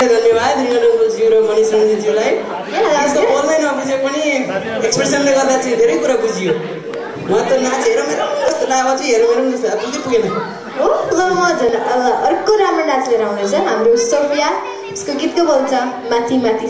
धन्यवाद रिङ्गडोङज्यू र मनिष रञ्जितज्यूलाई यस्तो बोल्नै नबुझे पनि एक्सप्रेसनले गर्दा चाहिँ धेरै कुरा बुझियो। म त नाचेर मेरो जस्तो लाग्यो चाहिँ हेर मेरो जस्तो बुझि पुगेन। हो ल म झन् अर्को राम्रो नाच लिएर आउँदैछ हाम्रो सोफिया उसको गीतको बोल्छ माथि माथि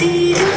Dee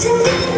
to me.